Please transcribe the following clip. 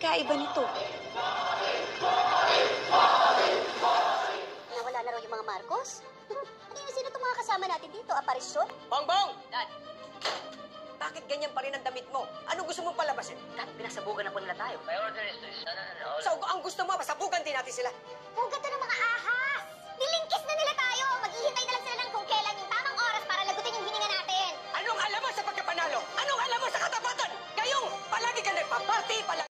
pagkakaiba nito. Nawala na raw yung mga Marcos? Sino itong mga kasama natin dito? Aparisyon? Bongbong! Dad! Bakit ganyan pa rin ang damit mo? Ano gusto mong palabasin? Dad, pinasabugan na po nila tayo. My order is this. No, no, no, no. So, ang gusto mo, pasabugan din natin sila. Hugat ng mga ahas! Nilingkis na nila tayo! Maghihintay na lang sila ng kung kailan yung tamang oras para lagutin yung hininga natin! Anong alam mo sa pagkapanalo? Anong alam